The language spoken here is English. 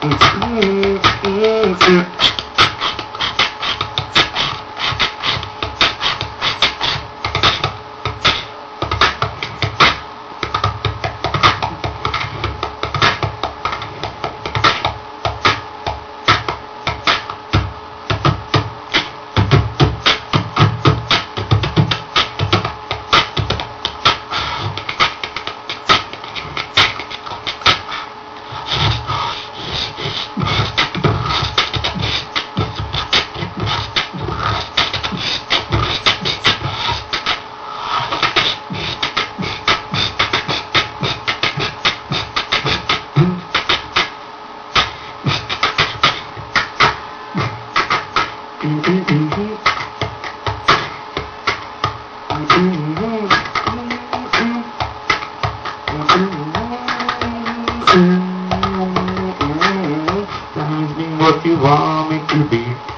Mm-hmm. Tell me what you want me to be.